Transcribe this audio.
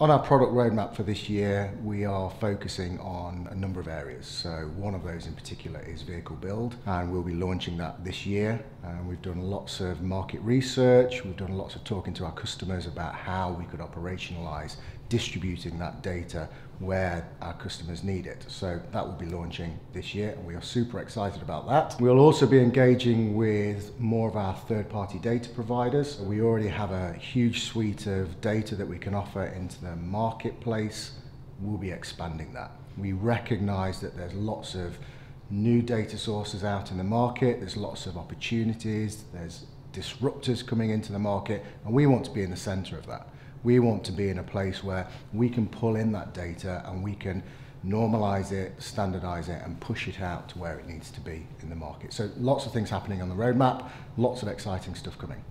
On our product roadmap for this year, we are focusing on a number of areas. So one of those in particular is vehicle build, and we'll be launching that this year. And we've done lots of market research, we've done lots of talking to our customers about how we could operationalize distributing that data where our customers need it. So that will be launching this year and we are super excited about that. We'll also be engaging with more of our third-party data providers. We already have a huge suite of data that we can offer into the Uh, marketplace. We'll be expanding that. We recognize that there's lots of new data sources out in the market, there's lots of opportunities, there's disruptors coming into the market, and we want to be in the center of that. We want to be in a place where we can pull in that data and we can normalize it, standardize it, and push it out to where it needs to be in the market. So lots of things happening on the roadmap, lots of exciting stuff coming.